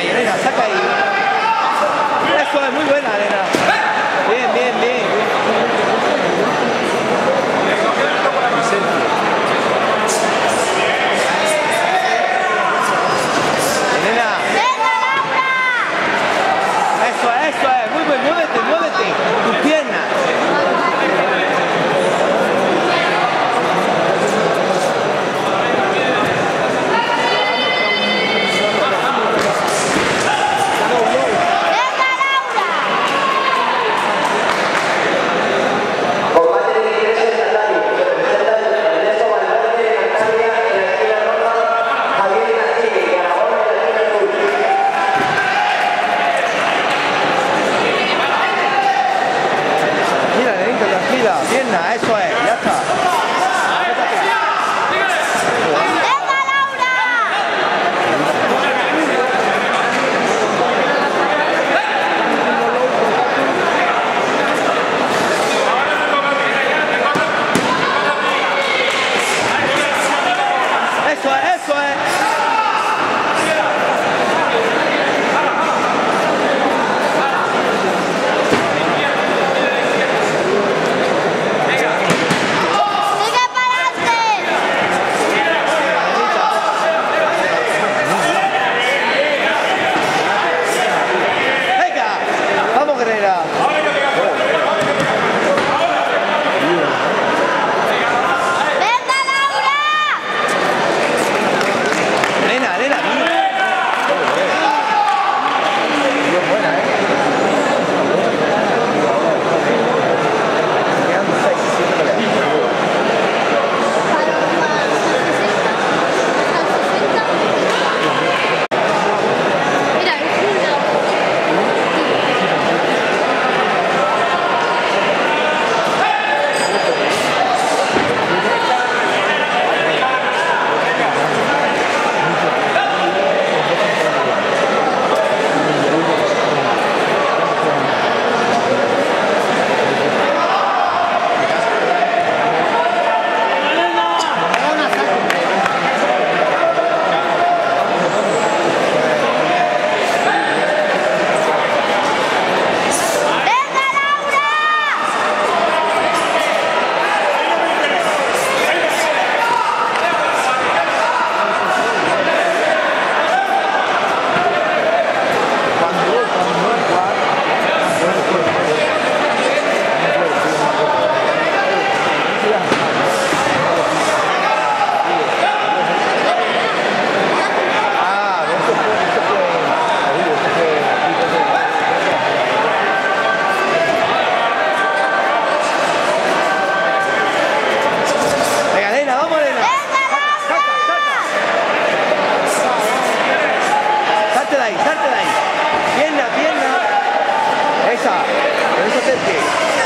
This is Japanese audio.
会やれな社会した。